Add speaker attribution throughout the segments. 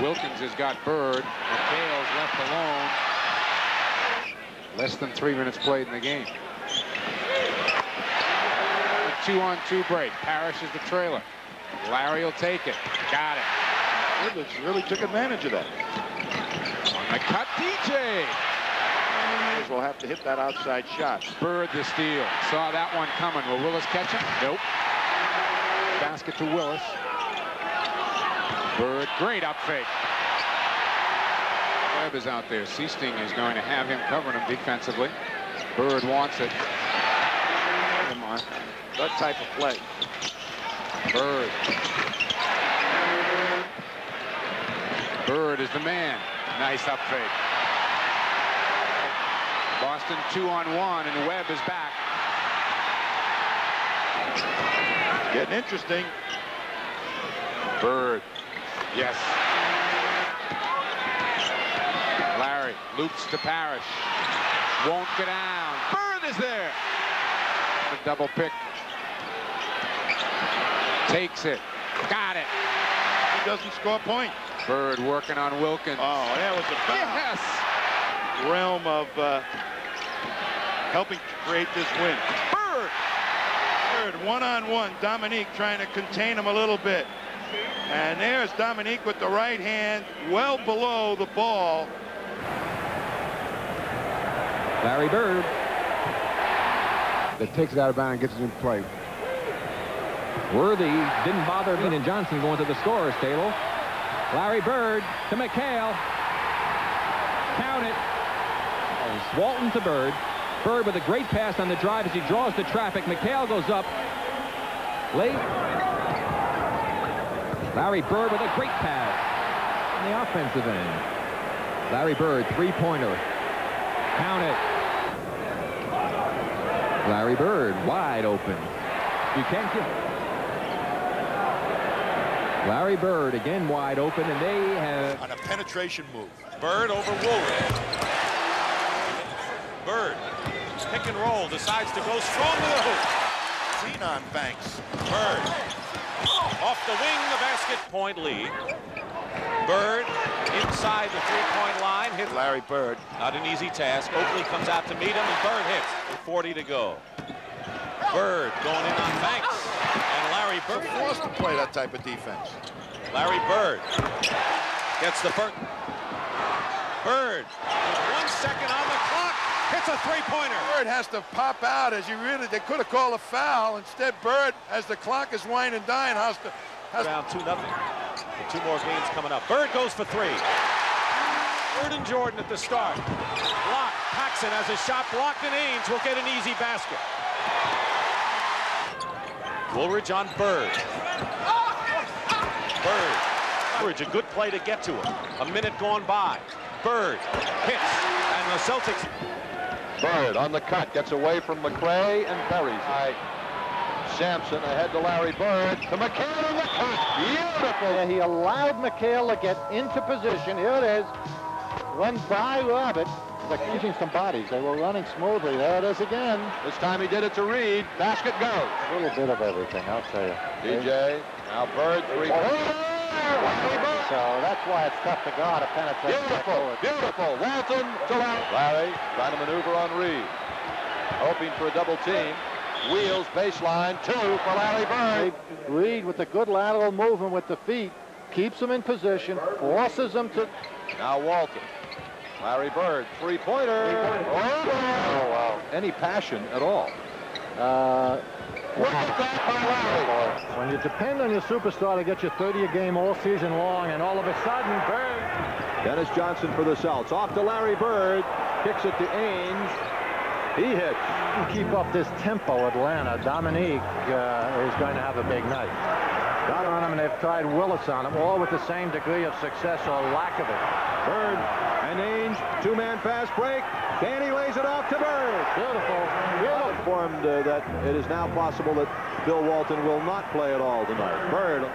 Speaker 1: Wilkins has got Bird. McHale's left alone. Less than three minutes played in the game. A two-on-two break. Parish is the trailer. Larry will take it. Got it.
Speaker 2: Rivers really took advantage of that.
Speaker 1: On the cut, DJ.
Speaker 2: Will have to hit that outside shot.
Speaker 1: Bird the steal. Saw that one coming. Will Willis catch him? Nope. Basket to Willis. Bird, great up fake. Webb is out there. Sichting is going to have him covering him defensively. Bird wants it.
Speaker 2: Come on. That type of play.
Speaker 1: Bird. Bird is the man. Nice up fake. Boston two on one, and Webb is back.
Speaker 2: Getting interesting.
Speaker 1: Bird. Yes. Larry loops to Parish. Won't get down. Bird is there. The double pick. Takes it. Got it.
Speaker 2: He doesn't score a point.
Speaker 1: Bird working on Wilkins.
Speaker 2: Oh, that was a foul.
Speaker 1: Yes.
Speaker 2: Realm of uh, helping to create this win.
Speaker 1: Bird.
Speaker 2: Bird, one-on-one. Dominique trying to contain him a little bit. And there's Dominique with the right hand, well below the ball.
Speaker 3: Larry Bird.
Speaker 4: That takes it out of bounds and gets it in play.
Speaker 3: Worthy didn't bother Bean and Johnson going to the scorer's table. Larry Bird to McHale. Count it. Oh, Walton to Bird. Bird with a great pass on the drive as he draws the traffic. McHale goes up. Late. Larry Bird with a great pass on the offensive end. Larry Bird, three-pointer. Count it. Larry Bird, wide open. You can't get... it. Larry Bird again wide open, and they have...
Speaker 5: On a penetration move. Bird over Woolridge. Bird, pick and roll, decides to go strong to the hoop. Zenon Banks. Bird. The wing, the basket point lead. Bird inside the three-point line. Hit
Speaker 2: Larry Bird.
Speaker 5: Not an easy task. Oakley comes out to meet him, and Bird hits with 40 to go. Bird going in on Banks. And Larry Bird.
Speaker 2: Forced to play that type of defense.
Speaker 5: Larry Bird gets the first. Bird, with one second on the clock, hits a three-pointer.
Speaker 2: Bird has to pop out as you really, they could have called a foul. Instead, Bird, as the clock is winding down, has to... Has
Speaker 5: Down 2 nothing. With two more games coming up. Bird goes for three. Bird and Jordan at the start. Block. Paxson has a shot blocked, and Ainge will get an easy basket. Woolridge on Bird. Bird. Woolridge, a good play to get to him. A minute gone by. Bird hits, and the Celtics.
Speaker 6: Bird on the cut, gets away from McRae and buries it. Sampson ahead to Larry Bird, to McHale on the cut. Beautiful.
Speaker 7: Yeah, he allowed McHale to get into position. Here it is. Run by Robert. They're catching some bodies. They were running smoothly. There it is again.
Speaker 6: This time he did it to Reed. Basket goes.
Speaker 7: A little bit of everything, I'll tell you.
Speaker 6: DJ, now Bird, three.
Speaker 7: Oh, so that's why it's tough to guard a penetration.
Speaker 6: Beautiful, beautiful. Walton to Larry. Larry trying to maneuver on Reed. Hoping for a double team. Wheels baseline, two for Larry Bird.
Speaker 7: Reed with a good lateral movement with the feet. Keeps him in position, forces him to...
Speaker 6: Now Walton. Larry Bird, three-pointer. Oh, wow. Any passion at all.
Speaker 7: Uh,
Speaker 6: Look at that by Larry.
Speaker 7: when you depend on your superstar to get you 30 a game all season long, and all of a sudden, Bird...
Speaker 6: Dennis Johnson for the Celts. Off to Larry Bird. Kicks it to Ainge. He hits.
Speaker 7: Keep up this tempo, Atlanta. Dominique uh, is going to have a big night. Got on him, and they've tried Willis on him, all with the same degree of success or lack of it.
Speaker 6: Bird and Ainge, two-man fast break. Danny lays it off to Bird.
Speaker 7: Beautiful. Beautiful.
Speaker 6: Informed uh, that it is now possible that Bill Walton will not play at all tonight. Bird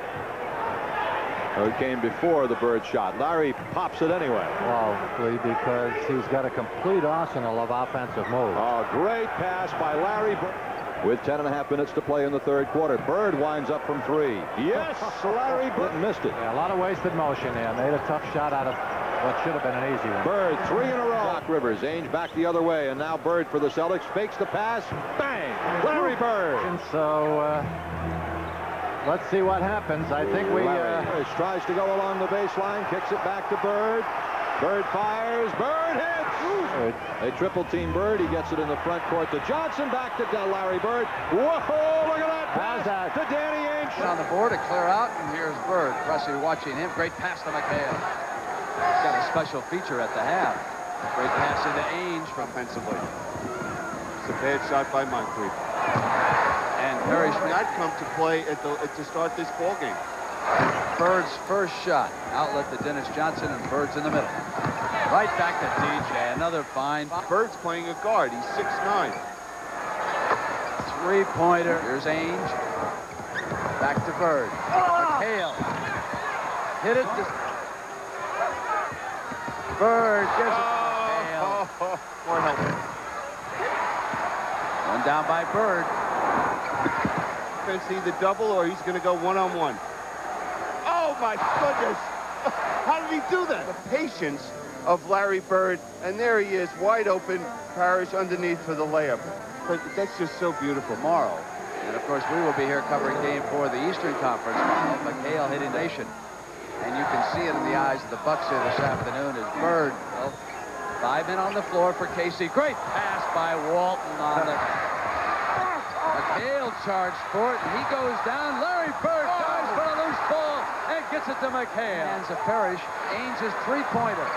Speaker 6: it came before the Bird shot. Larry pops it anyway.
Speaker 7: Probably because he's got a complete arsenal of offensive moves.
Speaker 6: Oh, great pass by Larry Bird. with 10 and a half minutes to play in the third quarter. Bird winds up from three. Yes, Larry Bird missed it.
Speaker 8: Yeah, a lot of wasted motion there. Made a tough shot out of what should have been an easy one.
Speaker 6: Bird, three in a row. Doc Rivers, Ainge back the other way, and now Bird for the Celtics. Fakes the pass. Bang! Larry Bird.
Speaker 8: And so, uh, let's see what happens. I think we...
Speaker 6: Larry
Speaker 8: Uh,
Speaker 6: tries to go along the baseline, kicks it back to Bird. Bird fires. Bird hits. A triple team Bird. He gets it in the front court to Johnson. Back to Del Larry Bird. Whoa! Look at that
Speaker 8: How's
Speaker 6: pass
Speaker 8: that?
Speaker 6: to Danny Ainge.
Speaker 9: on the board to clear out, and here's Bird. Pressey watching him. Great pass to McHale. He's got a special feature at the half. Great pass into Ainge from offensively.
Speaker 10: It's a bad shot by Moncrief.
Speaker 9: And Perry Schmidt,
Speaker 10: come to play at the to start this ball game.
Speaker 9: Bird's first shot. Outlet to Dennis Johnson, and Bird's in the middle. Right back to DJ. Another fine
Speaker 10: Bird's playing a guard. He's 6'9".
Speaker 9: three-pointer. Here's Ainge. Back to Bird. McHale. Hit it. Bird gives it to oh, McHale.
Speaker 10: More help.
Speaker 9: One down by Bird.
Speaker 10: Defense need the double, or he's going to go one-on-one. Oh, my goodness. How did he do that? The patience of Larry Bird, and there he is, wide open, Parish underneath for the layup. But that's just so beautiful.
Speaker 9: tomorrow. And of course, we will be here covering game four of the Eastern Conference final. McHale hitting Nation. And you can see it in the eyes of the Bucks here this afternoon as Bird, well, five men on the floor for Casey. Great pass by Walton on the... McHale charged for it, and he goes down. Larry Bird dives for a loose ball and gets it to McHale. Hands of Parish, Ainge's three-pointer.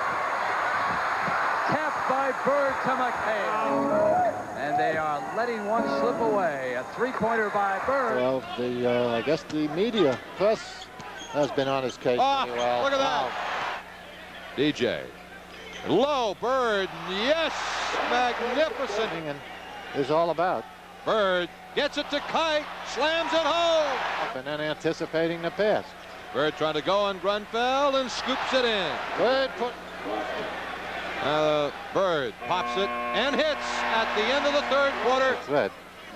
Speaker 9: Tapped by Bird to McHale. And they are letting one slip away. A three-pointer by Bird.
Speaker 7: Well, the uh, I guess the media press has been on his case Oh, well.
Speaker 6: look at that. DJ. Low, Bird, yes, magnificent.
Speaker 7: Is all about
Speaker 6: Bird gets it to Kite, slams it home.
Speaker 7: and then anticipating the pass.
Speaker 6: Bird trying to go on Grunfeld and scoops it in.
Speaker 7: Good put.
Speaker 6: Uh, Bird pops it and hits at the end of the third quarter.
Speaker 7: threat,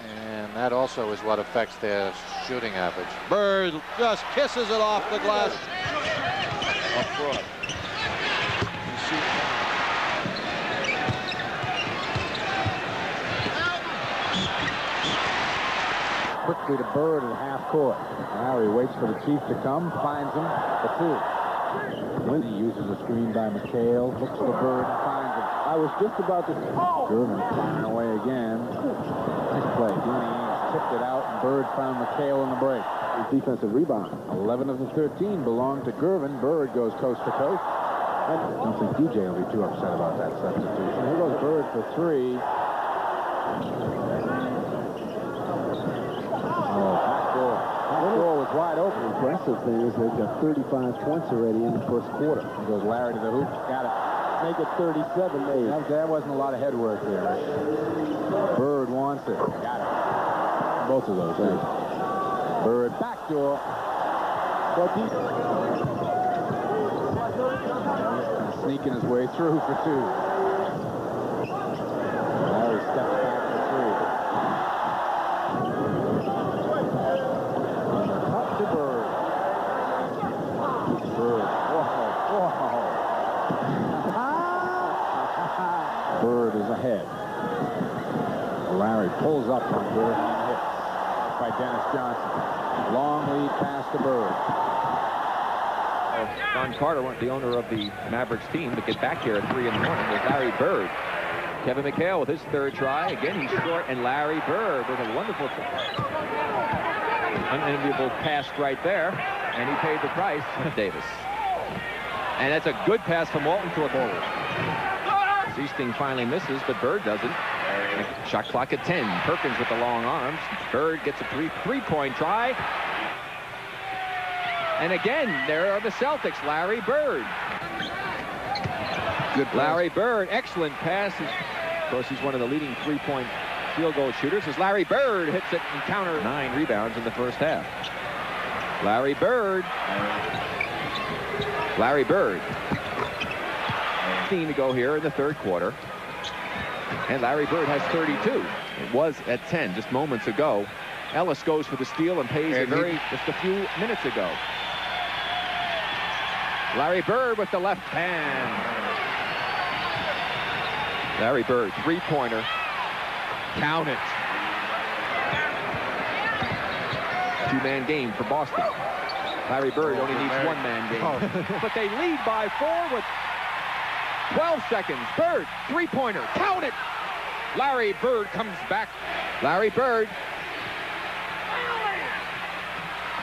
Speaker 7: and that also is what affects their shooting average.
Speaker 6: Bird just kisses it off the glass.
Speaker 1: Quickly to Bird at half court. Now he waits for the Chief to come, finds him for two. Lindsay uses a screen by McHale, looks for Bird and finds him. I was just about to... Gervin away again. Nice play. Danny tipped it out, and Bird found McHale in the break. His defensive rebound. 11 of the 13 belong to Gervin. Bird goes coast to coast. I don't think DJ will be too upset about that substitution. Here goes Bird for three. Oh, backdoor. Backdoor was wide open. Impressive thing is they've got 35 points already in the first quarter. Here goes Larry to the hoop. Got it. Make it 37, maybe. That, that wasn't a lot of head work there. Bird wants it. Got it. Both of those. Thanks. Bird backdoor. Go. Sneaking his way through for two. Larry steps back for three. Up to Bird. Bird. Whoa, whoa. Bird is ahead. Larry pulls up on Bird and hits by Dennis Johnson. Long lead pass to Bird.
Speaker 3: Don Carter, one- the owner of the Mavericks team, to get back here at 3 in the morning with Larry Bird. Kevin McHale with his third try. Again, he's short, and Larry Bird with a wonderful, unenviable pass right there, and he paid the price. Davis. And that's a good pass from Walton to a goal. Easting finally misses, but Bird doesn't. Shot clock at 10. Perkins with the long arms. Bird gets a three three-point try. And again, there are the Celtics. Larry Bird.
Speaker 1: Good
Speaker 3: Larry Bird, excellent pass. Of course, he's one of the leading three-point field goal shooters. As Larry Bird hits it and counter nine rebounds in the first half. Larry Bird. Larry Bird. 15 to go here in the third quarter. And Larry Bird has 32. It was at 10 just moments ago. Ellis goes for the steal and pays a
Speaker 1: And he-
Speaker 3: very just a few minutes ago. Larry Bird with the left hand. Larry Bird, three-pointer. Count it. Two-man game for Boston. Larry Bird only oh, needs one-man game. Oh. but they lead by four with 12 seconds. Bird, three-pointer. Count it. Larry Bird comes back. Larry Bird.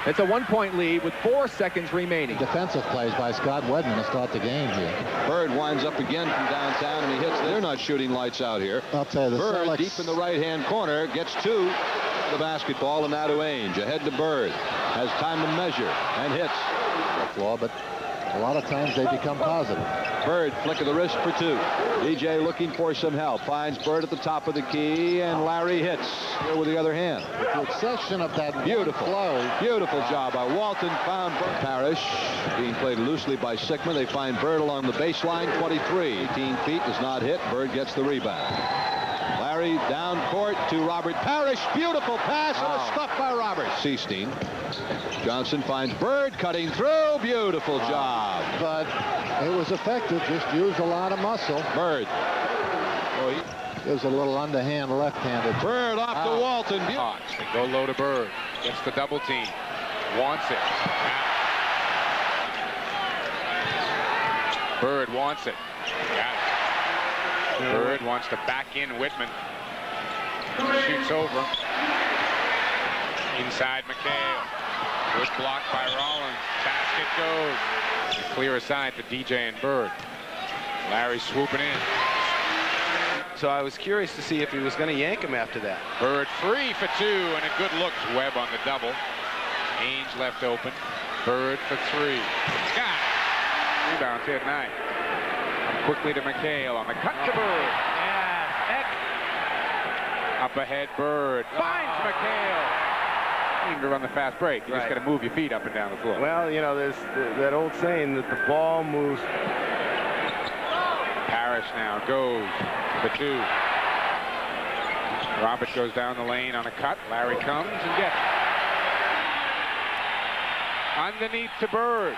Speaker 3: It's a one-point lead with four seconds remaining.
Speaker 7: Defensive plays by Scott Wedman to start the game here.
Speaker 6: Bird winds up again from downtown, and he hits. They're not shooting lights out here.
Speaker 7: I'll tell you, the
Speaker 6: Bird
Speaker 7: Celtics-
Speaker 6: deep in the right-hand corner gets to the basketball and now to Ainge. Ahead to Bird. Has time to measure and hits.
Speaker 7: Flaw, but a lot of times they become positive.
Speaker 6: Bird flick of the wrist for two. DJ looking for some help. Finds Bird at the top of the key, and Larry hits here with the other hand.
Speaker 7: With the exception of that
Speaker 6: Beautiful.
Speaker 7: flurry.
Speaker 6: Beautiful job by Walton. Found Bird. Parish being played loosely by Sikma. They find Bird along the baseline. 23. 18 feet does not hit. Bird gets the rebound. Larry down court to Robert Parish. Beautiful pass and a stuff by Robert. Sichting. Johnson finds Bird cutting through. Beautiful job.
Speaker 7: But it was effective. Just used a lot of muscle.
Speaker 6: Bird.
Speaker 7: Oh, There's a little underhand left-handed.
Speaker 6: Bird off to Walton.
Speaker 1: Hawks. They go low to Bird. Gets the double team. Wants it. Bird wants it. Got it. Bird wants to back in Wittman. Shoots over. Inside McHale. Good block by Rollins. Basket goes. A clear aside for DJ and Bird. Larry swooping in.
Speaker 10: So I was curious to see if he was going to yank him after that.
Speaker 1: Bird free for two and a good look. Webb on the double. Ainge left open. Bird for three. Got it. Rebound to nine. Quickly to McHale on the cut to Bird. Up ahead, Bird finds McHale. You need to run the fast break. You just got to move your feet up and down the floor.
Speaker 10: Well, you know, there's th- that old saying that the ball moves.
Speaker 1: Parish now goes for two. Robert goes down the lane on a cut. Larry comes and gets it. Underneath to Bird.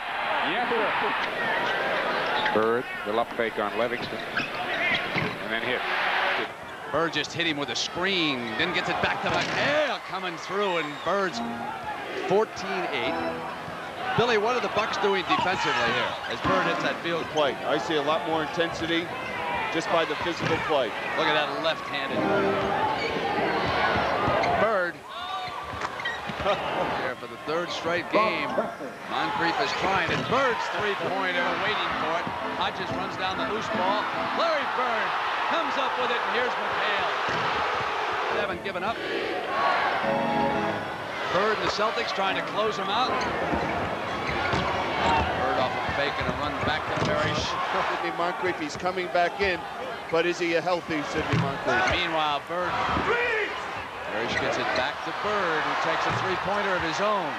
Speaker 1: Yes, sir. Bird, the up fake on Livingston. And then hit.
Speaker 11: Bird just hit him with a screen, then gets it back to McHale coming through, and Bird's 14-8. Billy, what are the Bucks doing defensively here as Bird hits that field?
Speaker 10: Play. I see a lot more intensity just by the physical play.
Speaker 11: Look at that left-handed. Bird. Here for the third straight game. Moncrief is trying it. Bird's three-pointer, waiting for it. Hodges runs down the loose ball. Larry Bird comes up with it, and here's McHale. They haven't given up. Bird and the Celtics trying to close him out. Bird off a fake and a run back to Parish.
Speaker 10: Sidney Moncrief, he's coming back in, but is he a healthy Sidney Moncrief?
Speaker 11: Meanwhile, Bird. Parish gets it back to Bird, who takes a three-pointer of his own.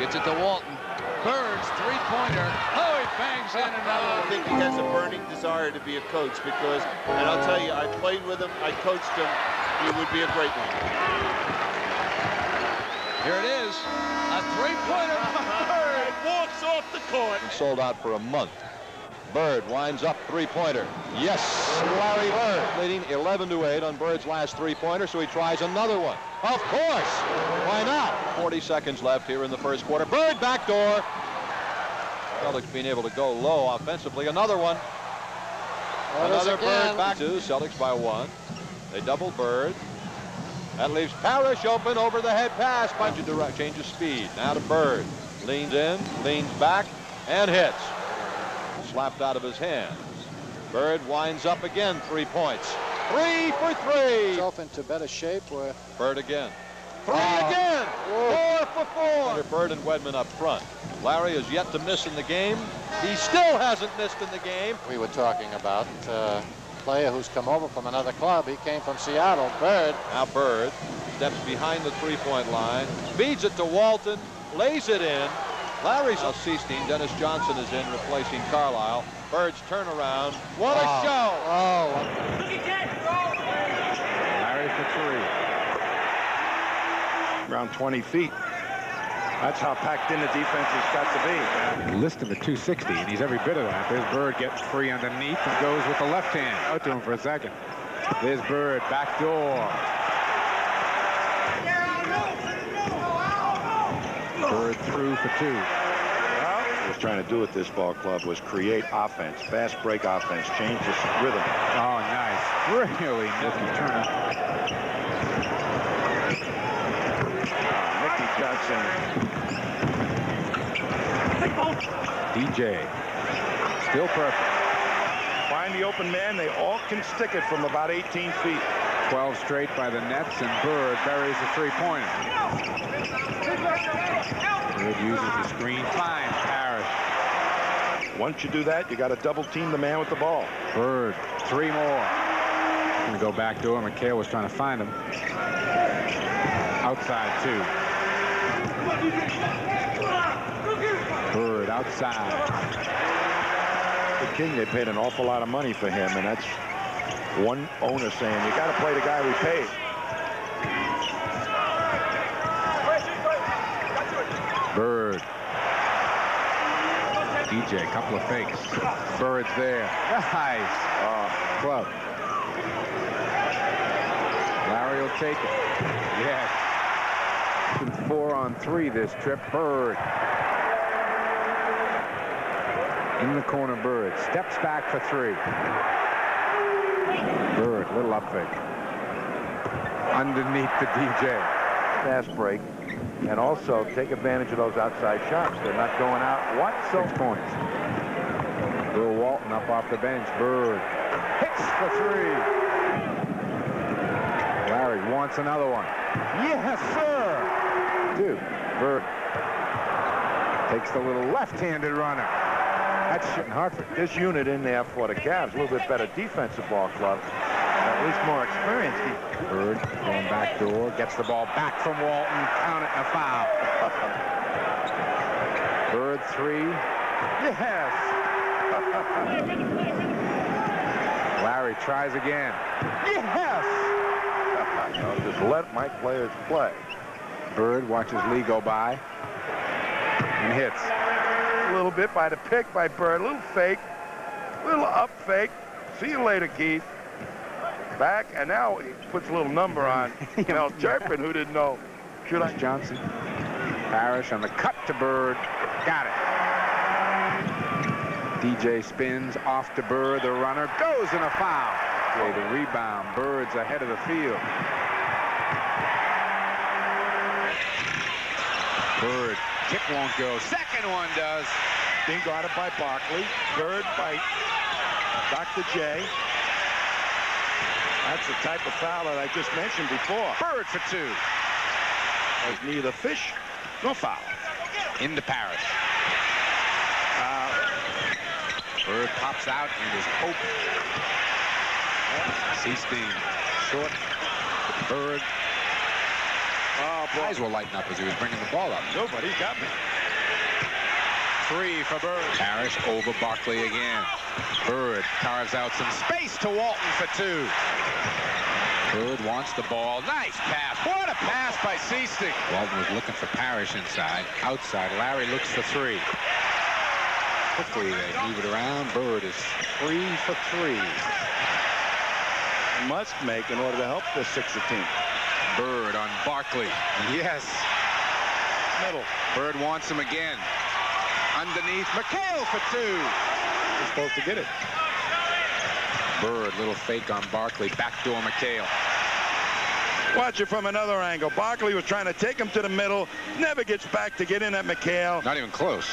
Speaker 11: Gets it to Walton. Bird's three-pointer. Oh, he bangs in
Speaker 10: and
Speaker 11: I
Speaker 10: think he has a burning desire to be a coach because, and I'll tell you, I played with him, I coached him, he would be a great one.
Speaker 11: Here it is. A three-pointer from Bird.
Speaker 10: Walks off the court.
Speaker 6: Sold out for a month. Bird winds up three-pointer. Yes, Larry Bird leading 11 to 8 on Bird's last three-pointer, so he tries another one. Of course. Why not? 40 seconds left here in the first quarter. Bird backdoor. Celtics being able to go low offensively. Another one. Another Bird back to Celtics by one. They double Bird. That leaves Parish open over the head pass. Bunch of direct change of speed. Now to Bird. Leans in, leans back, and hits. Slapped out of his hands. Bird winds up again, three points. Three for three.
Speaker 7: Himself into better shape where
Speaker 6: Bird again. Three again. Four for four. Under Bird and Wedman up front. Larry is yet to miss in the game. He still hasn't missed in the game.
Speaker 7: we were talking about uh, player who's come over from another club. He came from Seattle. Bird.
Speaker 6: Now Bird steps behind the three-point line, feeds it to Walton, lays it in. Larry's now Sichting. Dennis Johnson is in, replacing Carlisle. Bird's turnaround. What a show!
Speaker 7: Oh. Larry for three.
Speaker 2: Around 20 feet. That's how packed in the defense has got to be.
Speaker 1: List him at 260, and he's every bit of that. There's Bird getting free underneath and goes with the left hand. Out to him for a second. There's Bird, back door. Bird through for two.
Speaker 2: What was trying to do with this ball club was create offense, fast break offense, change the rhythm.
Speaker 1: Oh, nice. Really nifty turn.
Speaker 2: Mickey Johnson.
Speaker 1: DJ. Still perfect.
Speaker 2: Find the open man. They all can stick it from about 18 feet.
Speaker 1: 12 straight by the Nets, and Bird buries a three-pointer. Bird uses the screen. Finds Parish.
Speaker 2: Once you do that, you got to double team the man with the ball.
Speaker 1: Bird, three more. Gonna go back door. McHale was trying to find him. Outside two. Bird outside.
Speaker 2: The King, they paid an awful lot of money for him, and that's one owner saying, you got to play the guy we paid.
Speaker 1: Bird. DJ, a couple of fakes. Bird's there. Nice. Oh, club. Larry will take it. Yes. Four on three this trip. Bird. In the corner, Bird. Steps back for three. Bird, little up fake. Underneath the DJ.
Speaker 2: Fast break. And also take advantage of those outside shots. They're not going out whatsoever.
Speaker 1: Six points. Bill Walton up off the bench. Bird hits for three. Larry wants another one. Yes, sir. Two. Bird takes the little left-handed runner. That's shooting Hartford.
Speaker 2: This unit in there for the Cavs, a little bit better defensive ball club. At least more experienced.
Speaker 1: Bird going back door, gets the ball back from Walton. Count it, a foul. Bird three. Yes. Larry tries again. Yes.
Speaker 2: You just let my players play.
Speaker 1: Bird watches Lee go by and hits.
Speaker 2: A little bit by the pick by Bird. A little fake. A little up fake. See you later, Keith. Back, and now he puts a little number on Mel Turpin, who didn't know. Should I?
Speaker 1: Johnson. Parish on the cut to Bird. Got it. DJ spins off to Bird. The runner goes in a foul. Okay, the rebound. Bird's ahead of the field. Bird. Kick won't go. Second one does.
Speaker 2: Being guarded by Barkley. Bird by Dr. J. That's the type of foul that I just mentioned before.
Speaker 1: Bird for two.
Speaker 2: There's neither fish nor foul.
Speaker 1: Into Parish.
Speaker 2: Uh,
Speaker 1: Bird pops out and is open. Sichting short. Bird.
Speaker 2: Boy.
Speaker 1: Eyes were lighting up as he was bringing the ball up.
Speaker 2: Nobody's got me.
Speaker 1: Three for Bird. Parish over Barkley again. Bird carves out some space to Walton for two. Bird wants the ball. Nice pass. What a pass by Sichting. Walton was looking for Parish inside. Outside, Larry looks for three. Quickly they move it around. Bird is three for three.
Speaker 2: Must make in order to help the Sixer team.
Speaker 1: Bird on Barkley. Yes.
Speaker 2: Middle.
Speaker 1: Bird wants him again. Underneath, McHale for two.
Speaker 2: He's supposed to get it.
Speaker 1: Bird, little fake on Barkley. Backdoor McHale.
Speaker 2: Watch it from another angle. Barkley was trying to take him to the middle. Never gets back to get in at McHale.
Speaker 1: Not even close.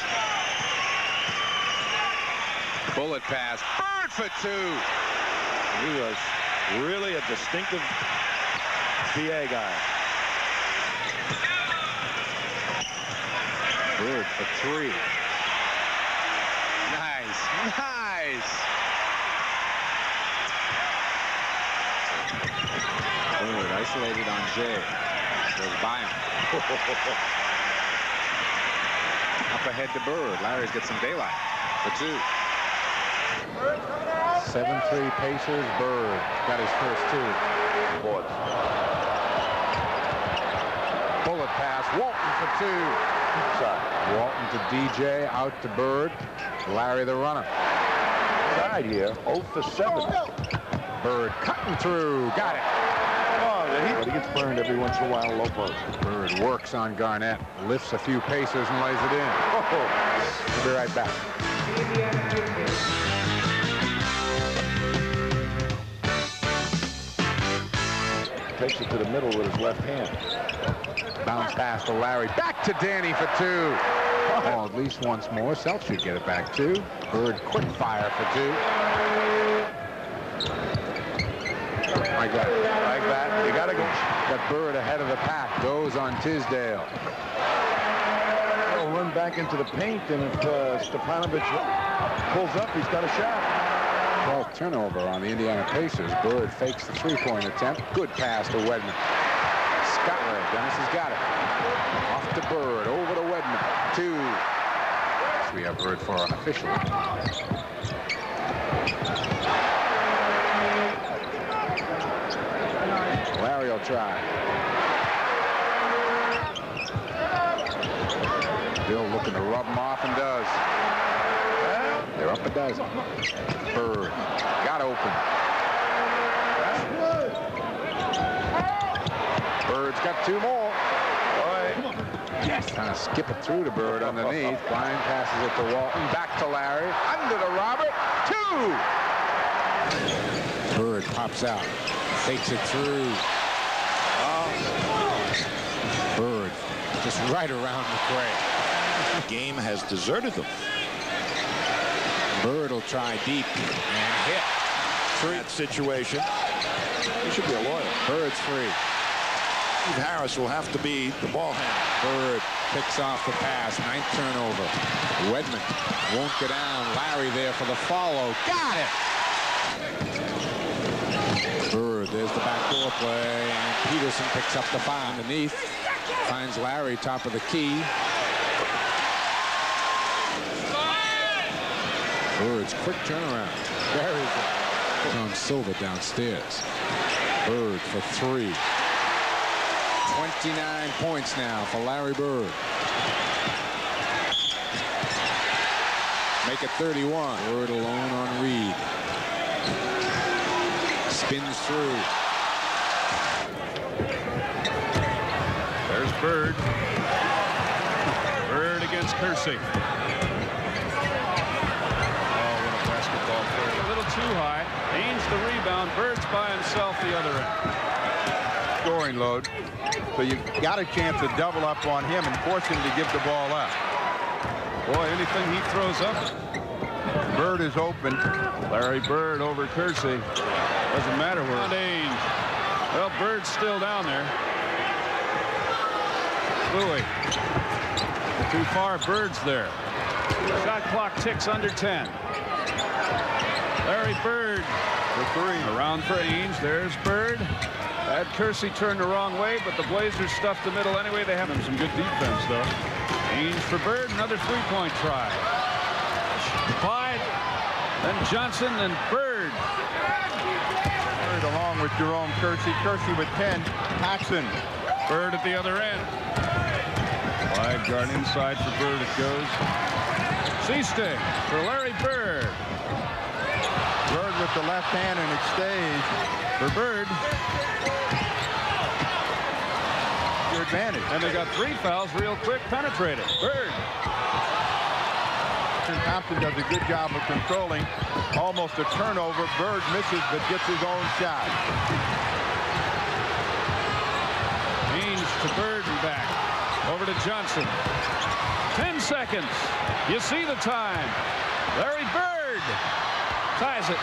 Speaker 1: Bullet pass. Bird for two.
Speaker 2: He was really a distinctive PA guy.
Speaker 1: Bird for three. Nice. Nice. Bird isolated on Jay. Goes by him. Up ahead to Bird. Larry's got some daylight for two. 7-3 Pacers. Bird got his first two.
Speaker 2: Boards.
Speaker 1: Bullet pass. Walton for two. Sorry. Walton to DJ, out to Bird. Larry the runner.
Speaker 2: Side here, 0 for 7.
Speaker 1: Bird cutting through. Got it.
Speaker 2: Oh, he, but he gets burned every once in a while, low post.
Speaker 1: Bird works on Garnett, lifts a few paces and lays it in. Oh, we'll be right back.
Speaker 2: Takes it to the middle with his left hand.
Speaker 1: Bounce pass to Larry. Back to Danny for two. Oh, at least once more. Self should get it back too. Bird quick fire for two. Like that.
Speaker 2: Like that. You got to go.
Speaker 1: Bird ahead of the pack. Goes on Tisdale.
Speaker 2: He'll run back into the paint, and if uh, pulls up, he's got a shot.
Speaker 1: 12th turnover on the Indiana Pacers. Bird fakes the three-point attempt. Good pass to Wedman. Scotland. Dennis has got it. Off to Bird. Over to Wedman. Two. We have Bird for unofficial. Larry will try. Bill looking to rub him off and does. They're up a dozen. Bird got open. Bird's got two more. Yes. Kind of skip it through to Bird underneath. Brian passes it to Walton. Back to Larry. Under to Robert. Two. Bird pops out. Takes it through. Bird just right around McRae.
Speaker 12: Game has deserted them.
Speaker 1: Bird will try deep and hit.
Speaker 12: Three situation. He should be a loyal.
Speaker 1: Bird's free.
Speaker 12: Steve Harris will have to be the ball handler.
Speaker 1: Bird picks off the pass. Ninth turnover. Wedman won't get down. Larry there for the follow. Got it. Bird, there's the backdoor play. And Petersen picks up the foul underneath. Finds Larry top of the key. Bird's quick turnaround. Very good. Tom Silva downstairs. Bird for three. 29 points now for Larry Bird. Make it 31. Bird alone on Reed. Spins through.
Speaker 13: There's Bird. Bird against Kersey. Oh, what a basketball player. A little too high. Ainge the rebound. Bird's by himself the other end.
Speaker 2: Scoring load. So you got a chance to double up on him and force him to give the ball up.
Speaker 13: Boy, anything he throws up.
Speaker 2: Bird is open.
Speaker 13: Larry Bird over Kersey. Doesn't matter where. Well, Bird's still down there. Louis. Too far. Bird's there. Shot clock ticks under 10. Larry Bird.
Speaker 2: For three.
Speaker 13: Around for Ainge. There's Bird. Had Kersey turned the wrong way, but the Blazers stuffed the middle anyway. They have some good defense, though. Ainge for Bird. Another three-point try. Clyde. Then Johnson and Bird.
Speaker 2: Bird along with Jerome Kersey. Kersey with 10. Paxson.
Speaker 13: Bird at the other end. Wide guard inside for Bird it goes. Sichting for Larry Bird.
Speaker 2: With the left hand and it stays.
Speaker 13: For Bird.
Speaker 2: Your advantage.
Speaker 13: And they got three fouls real quick. Penetrated. Bird.
Speaker 2: Thompson does a good job of controlling. Almost a turnover. Bird misses but gets his own shot.
Speaker 13: Ainge to Bird and back. Over to Johnson. 10 seconds. You see the time. Larry Bird ties it.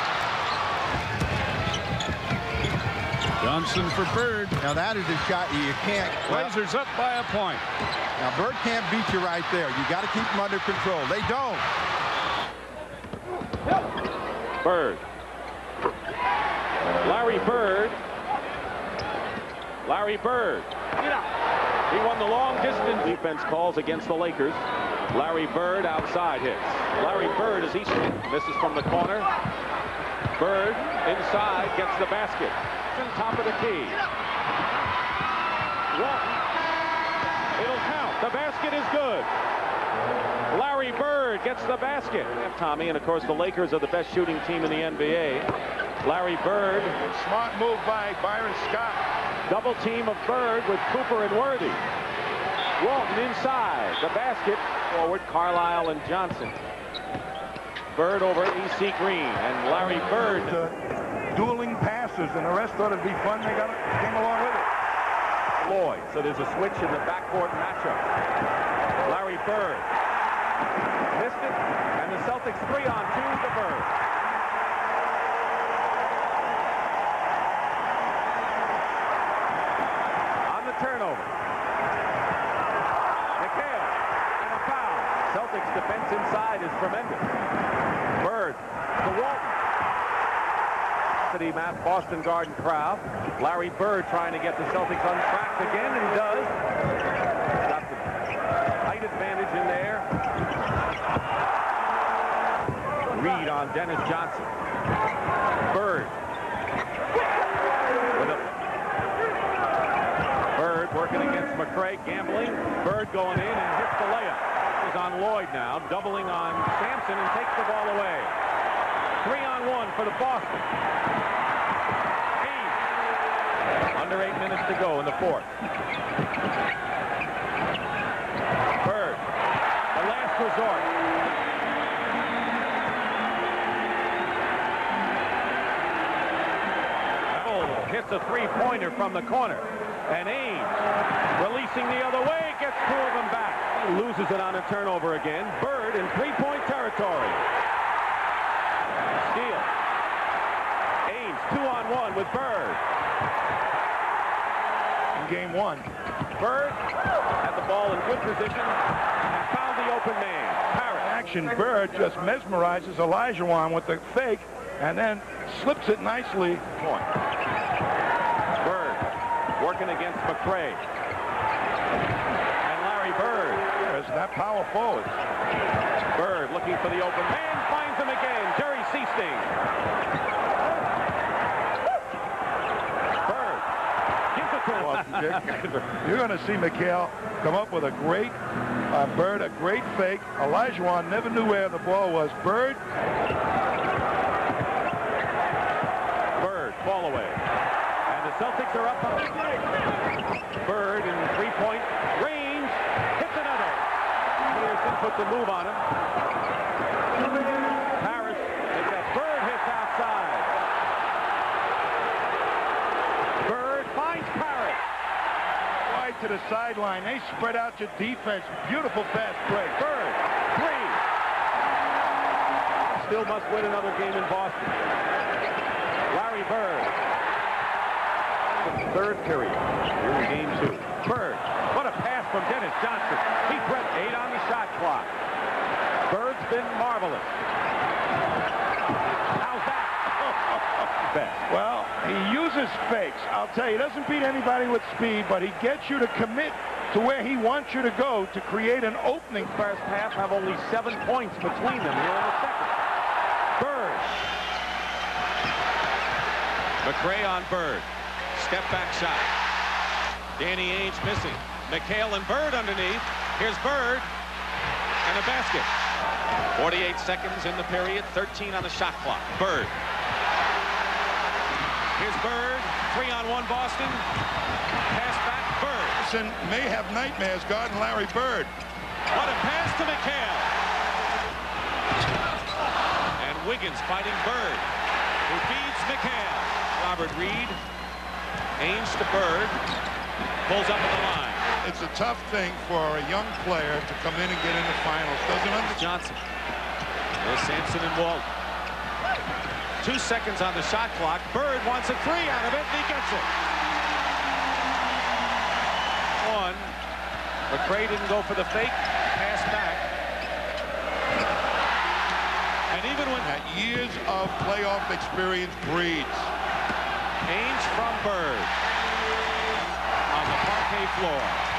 Speaker 13: Johnson for Bird.
Speaker 2: Now that is a shot you can't.
Speaker 13: Blazers up by a point.
Speaker 2: Now Bird can't beat you right there. You got to keep him under control. They don't.
Speaker 5: Bird. Larry Bird. Larry Bird. He won the long distance defense calls against the Lakers. Larry Bird outside hits. Larry Bird as he misses from the corner. Bird inside gets the basket. In Top of the key. Walton It'll count. The basket is good. Larry Bird gets the basket. Tommy, and of course the Lakers are the best shooting team in the NBA. Larry Bird.
Speaker 2: Smart move by Byron Scott.
Speaker 5: Double team of Bird with Cooper and Worthy. Walton inside. The basket. Forward Carlisle and Johnson. Bird over AC Green and Larry Bird.
Speaker 2: Uh, dueling passes, and the rest ought to be fun. They got it, came along with it.
Speaker 5: Lloyd. So there's a switch in the backcourt matchup. Larry Bird. Missed it, and the Celtics three on two to Bird. On the turnover. McHale and a foul. Celtics inside is tremendous. Bird to Walton. City Mass Boston Garden crowd. Larry Bird trying to get the Celtics on track again, and he does. Got the height advantage in there. Reid on Dennis Johnson. Bird. Bird working against McCray, gambling. Bird going in and hits the layup. Is on Lloyd now, doubling on Sampson and takes the ball away. Three on one for the Boston. Under eight minutes to go in the fourth. Bird, the last resort. Neville hits a three-pointer from the corner. And Ainge, releasing the other way, gets two of them back. He loses it on a turnover again. Bird in three-point territory. Steal. Ainge, two on one with Bird In
Speaker 2: game one.
Speaker 5: Bird had the ball in good position and found the open man. Parrott.
Speaker 2: Action. Bird just mesmerizes Olajuwon with the fake and then slips it nicely.
Speaker 5: Point. Bird working against McCray. And Larry Bird.
Speaker 2: There's that power forward.
Speaker 5: Bird looking for the open man. Finds him again. Jerry Sichting. Bird.
Speaker 2: You're going to see McHale come up with a great uh, Bird, a great fake. Olajuwon never knew where the ball was. Bird.
Speaker 5: Bird, ball away. And the Celtics are up on Bird in three-point range. Hits another. Pearson puts a move on him. Harris, Bird hits outside. Bird finds Parrott
Speaker 2: to the sideline. They spread out your defense. Beautiful fast break.
Speaker 5: Bird, three. Still must win another game in Boston. Larry Bird. Third period. Here in game two. Bird. What a pass from Dennis Johnson. He pressed eight on the shot clock. Bird's been marvelous. How's that?
Speaker 2: Well, he uses fakes. I'll tell you, he doesn't beat anybody with speed, but he gets you to commit to where he wants you to go to create an opening.
Speaker 5: First half have only seven points between them here in the second. Bird.
Speaker 12: McCray on Bird. Step back shot. Danny Ainge missing. McHale and Bird underneath. Here's Bird. And a basket. 48 seconds in the period. 13 on the shot clock. Bird. Here's Bird. Three on one Boston. Pass back. Bird.
Speaker 2: Boston may have nightmares guarding Larry Bird.
Speaker 12: What a pass to McHale. And Wiggins fighting Bird. Who feeds McHale. Robert Reid. Ainge to Bird. Pulls up at the line.
Speaker 2: It's a tough thing for a young player to come in and get in the finals. Doesn't understand.
Speaker 12: Johnson. There's Sampson and Walton. Two seconds on the shot clock. Bird wants a three out of it, and he gets it. One. McCray didn't go for the fake. Pass back. And even when...
Speaker 2: That years of playoff experience breeds.
Speaker 12: Ainge from Bird. On the parquet floor.